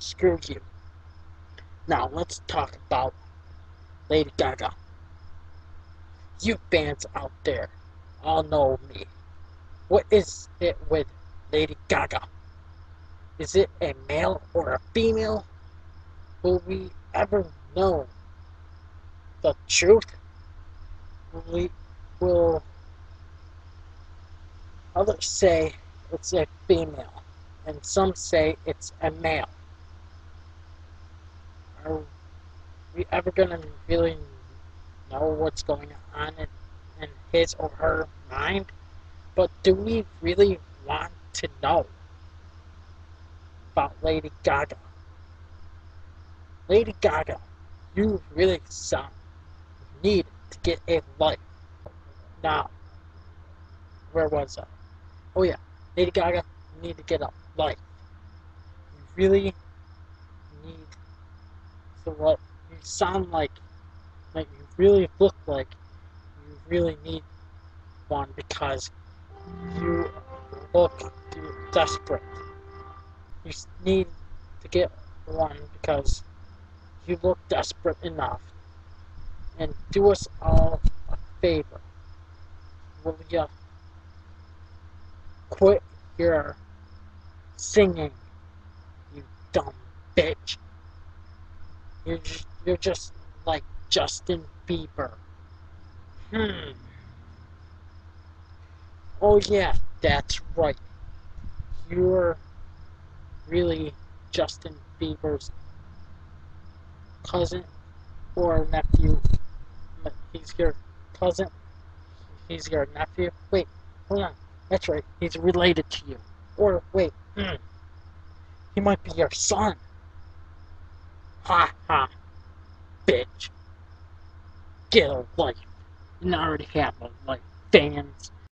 Screw you. Now let's talk about Lady Gaga. You fans out there all know me. What is it with Lady Gaga? Is it a male or a female? Will we ever know the truth? Will we will others say it's a female and some say it's a male. Are we ever gonna really know what's going on in, in his or her mind? But do we really want to know about Lady Gaga? Lady Gaga, you really sound need to get a life. Now, where was I? Oh yeah, Lady Gaga, you need to get a life. You really to what you sound like like you really look like you really need one because you look desperate. You need to get one because you look desperate enough. And do us all a favor. Will you quit your singing, you dumb bitch? You're just, you're just like Justin Bieber. Hmm. Oh yeah, that's right. You're really Justin Bieber's cousin or nephew. He's your cousin. He's your nephew. Wait, hold on. That's right. He's related to you. Or wait, hmm. He might be your son. Ha ha. Bitch. Get a life. You already have a life. Fans.